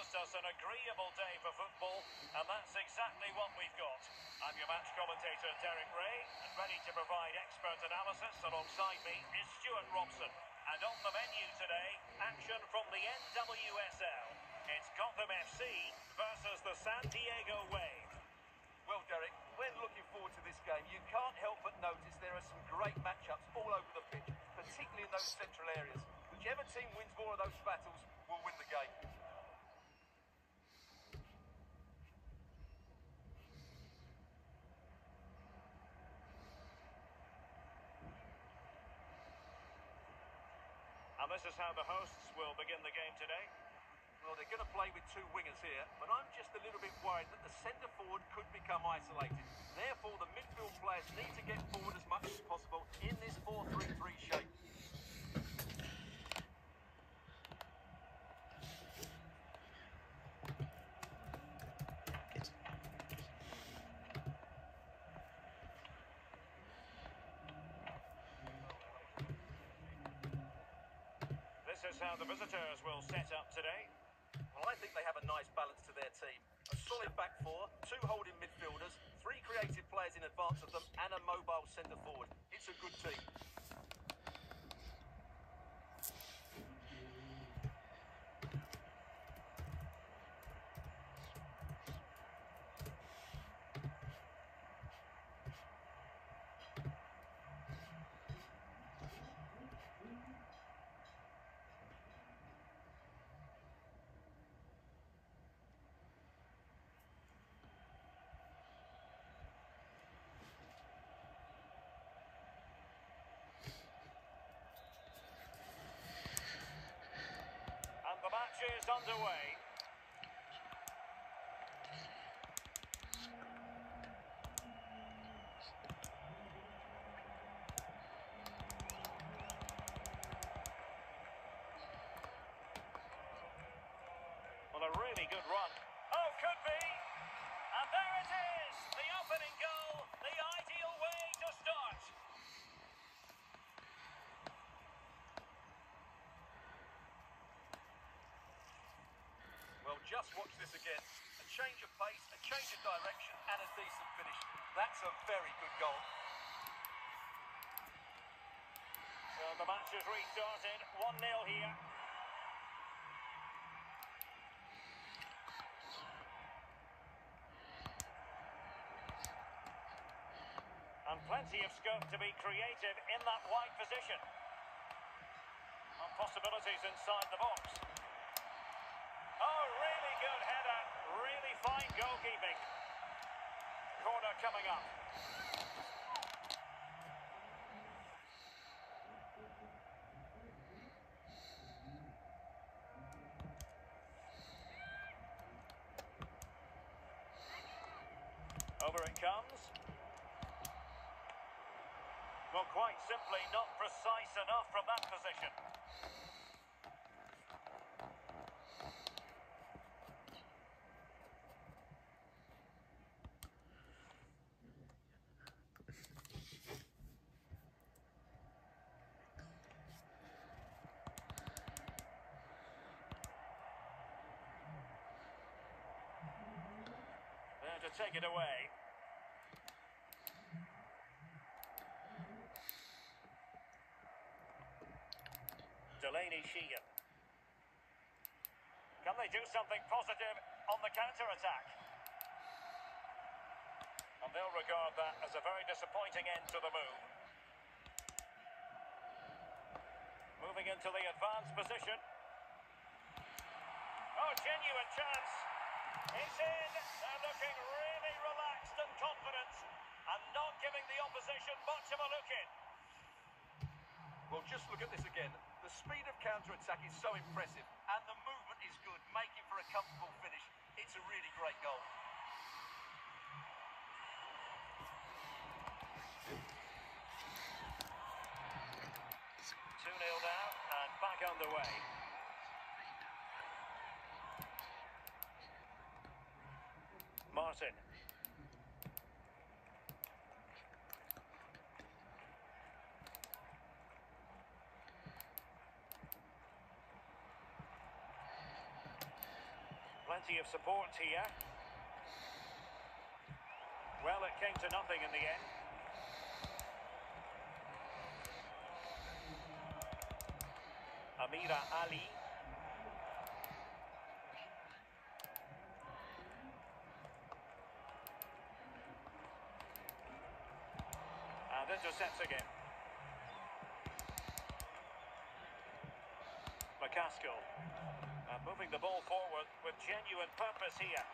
promised us an agreeable day for football, and that's exactly what we've got. I'm your match commentator, Derek Rae, and ready to provide expert analysis. Alongside me is Stewart Robson. And on the menu today, action from the NWSL. It's Gotham FC versus the San Diego Wave. Well, Derek, when looking forward to this game, you can't help but notice there are some great matchups all over the pitch, particularly in those central areas. Whichever team wins more of those battles will win the game. And this is how the hosts will begin the game today. Well, they're going to play with two wingers here, but I'm just a little bit worried that the centre forward could become isolated. Therefore, the midfield players need to get forward as much as possible in this 4-3-3 shape. This is how the visitors will set up today. Well, I think they have a nice balance to their team. A solid back four, two holding midfielders, three creative players in advance of them, and a mobile centre forward. It's a good team. And the match underway. Well, a really good run. Oh, could be. And there it is. The opening goal. The ideal way to start. Well, just watch this again. A change of pace, a change of direction, and a decent finish. That's a very good goal. So the match has restarted. 1-0 here. And plenty of scope to be creative in that wide position. And possibilities inside the box. Oh, really good header. Really fine goalkeeping. Corner coming up. Over it comes. Well, quite simply, not precise enough from that position. There to take it away. Delanie Sheehan. Can they do something positive on the counter-attack? And they'll regard that as a very disappointing end to the move. Moving into the advanced position. Oh, genuine chance. He's in. They're looking really relaxed and confident and not giving the opposition much of a look in. Well, just look at this again. The speed of counter-attack is so impressive, and the movement is good, making for a comfortable finish. It's a really great goal. Two 0 now and back underway. Plenty of support here. Well, it came to nothing in the end. Amirah Ali. And intercepts again. McCaskill. Uh, moving the ball forward with genuine purpose here.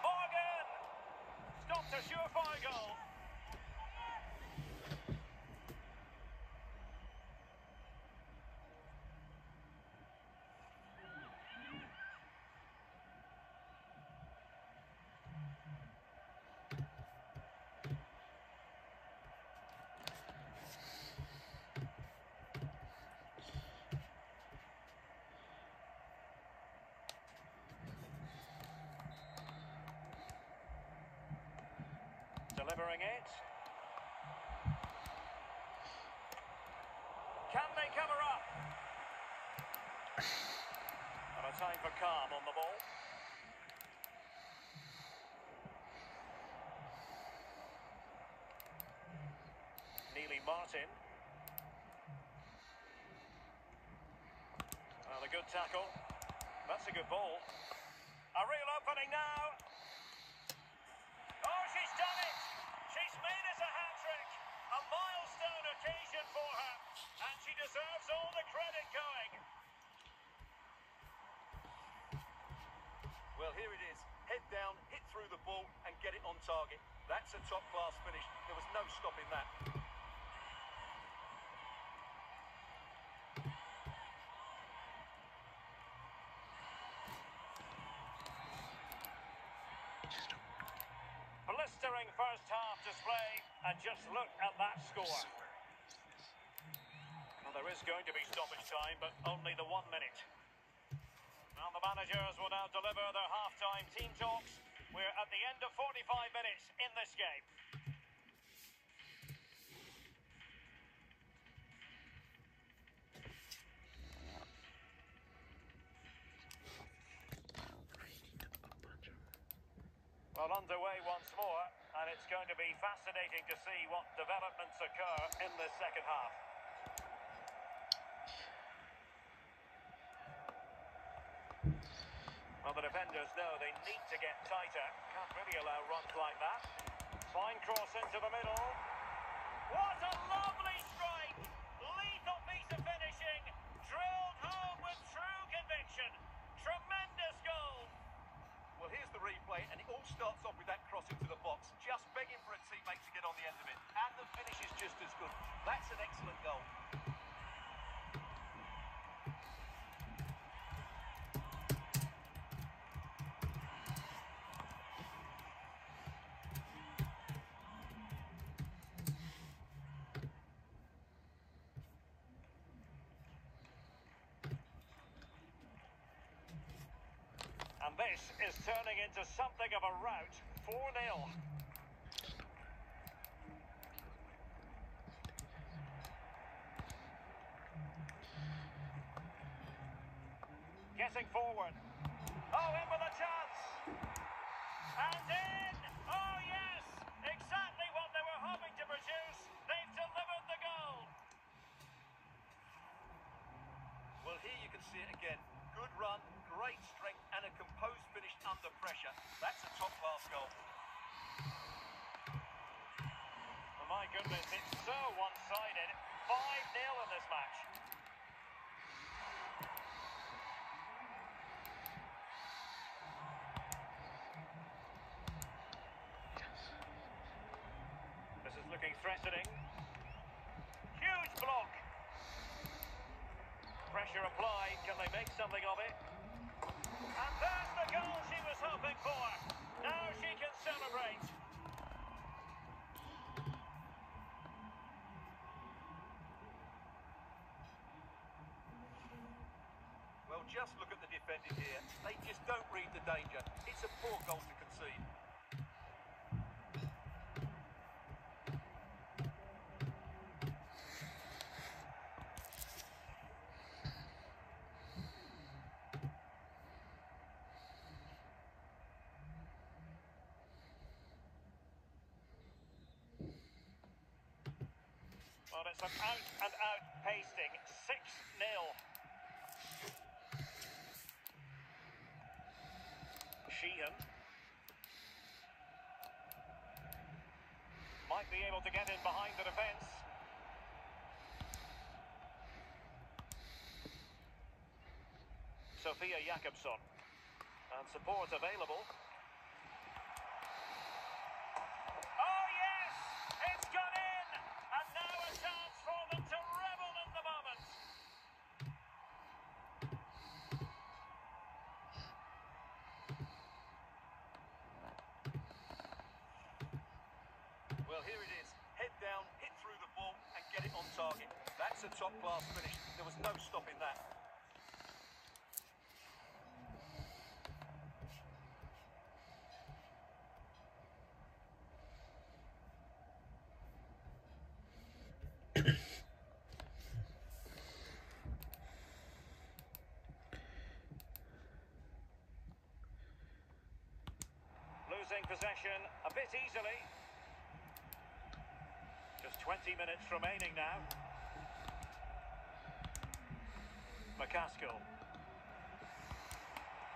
Morgan! Stops a surefire goal. Delivering it. Can they cover up? And a time for calm on the ball. Nealy Martin. Well, a good tackle. That's a good ball. A real opening now. Deserves all the credit going. Well, here it is. Head down, hit through the ball, and get it on target. That's a top-class finish. There was no stopping that. Blistering first half display, and just look at that score. Well, there is going to be stoppage time, but only the one minute. And the managers will now deliver their half-time team talks. We're at the end of 45 minutes in this game. Well, underway once more, and it's going to be fascinating to see what developments occur in the second half. Well, the defenders know they need to get tighter. Can't really allow runs like that. Fine cross into the middle. What a lovely strike! Lethal piece of finishing. Drilled home with true conviction. Tremendous goal. Well, here's the replay, and it all starts off with that cross into the box, just begging for a teammate to get on the end of it. And the finish is just as good. That's an excellent this is turning into something of a rout. 4 0. Getting forward. Oh, in with a chance. And in. Oh, yes. Exactly what they were hoping to produce. They've delivered the goal. Well, here you can see it again. Good run, great strength, and a composed finish under pressure. That's a top-class goal. Well, my goodness, it's so one-sided. 5 0 in this match. This is looking threatening. Huge block. Pressure applied. Can they make something of it? just look at the defending here. They just don't read the danger. It's a poor goal to concede. Well, it's an out-and-out -out pasting. 6-0. Sheehan. Might be able to get in behind the defence. Sofia Jakobsson. And support available. Oh, yes! It's gone in! And now a chance for them to revel in the moment. Well, here it is. Head down, hit through the ball, and get it on target. That's a top-class finish. There was no stopping that. Losing possession a bit easily. Just 20 minutes remaining now. McCaskill.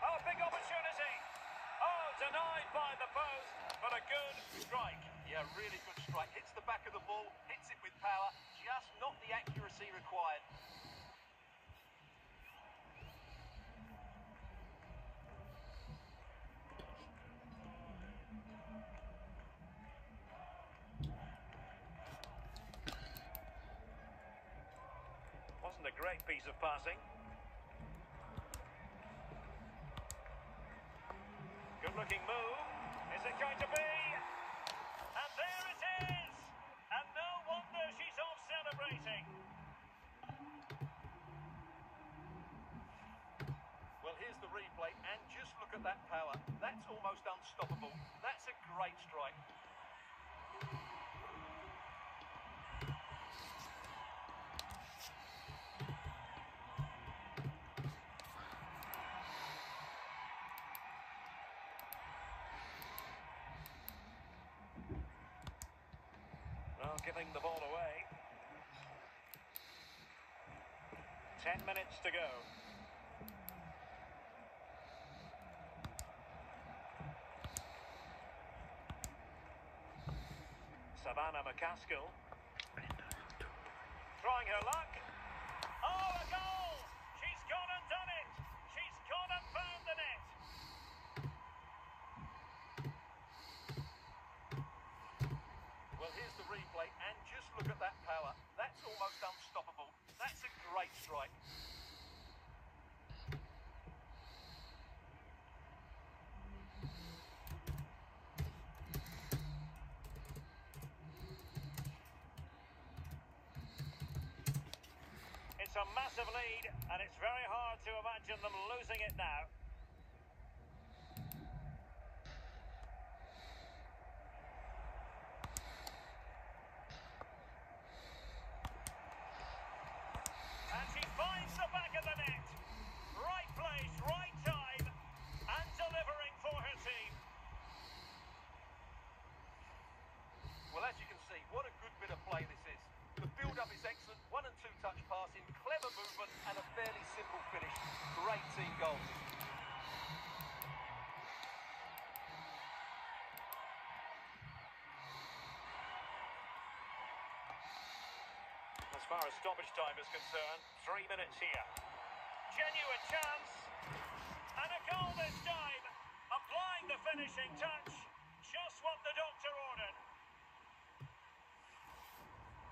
Oh, big opportunity. Oh, denied by the post, but a good strike. Yeah, really good strike. Hits the back of the ball, hits it with power, just not the accuracy required. Wasn't a great piece of passing. Looking move. Is it going to be? And there it is! And no wonder she's off celebrating. Well, here's the replay, and just look at that power. That's almost unstoppable. That's a great strike. Well, giving the ball away. Ten minutes to go. Savannah McCaskill. Trying her luck. Oh, a goal! She's gone and done it! She's gone and found the net! Well, here's the replay, and just look at that power. That's almost unstoppable. It's a massive lead, and it's very hard to imagine them losing it now. Passing, clever movement, and a fairly simple finish. Great team goal. As far as stoppage time is concerned, three minutes here. Genuine chance. And a goal this time. Applying the finishing touch. Just what the doctor ordered.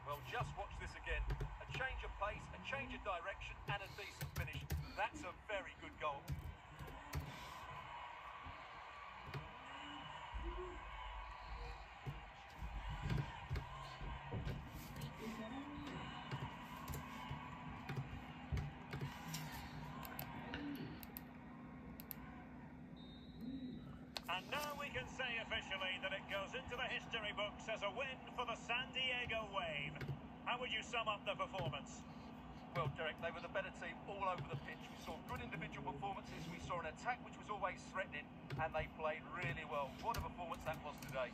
Well, just watch this again. A change of pace, a change of direction, and a decent finish. That's a very good goal. And now we can say officially that it goes into the history books as a win for the San Diego Wave. How would you sum up the performance? Well, Derek, they were the better team all over the pitch. We saw good individual performances. We saw an attack which was always threatening, and they played really well. What a performance that was today.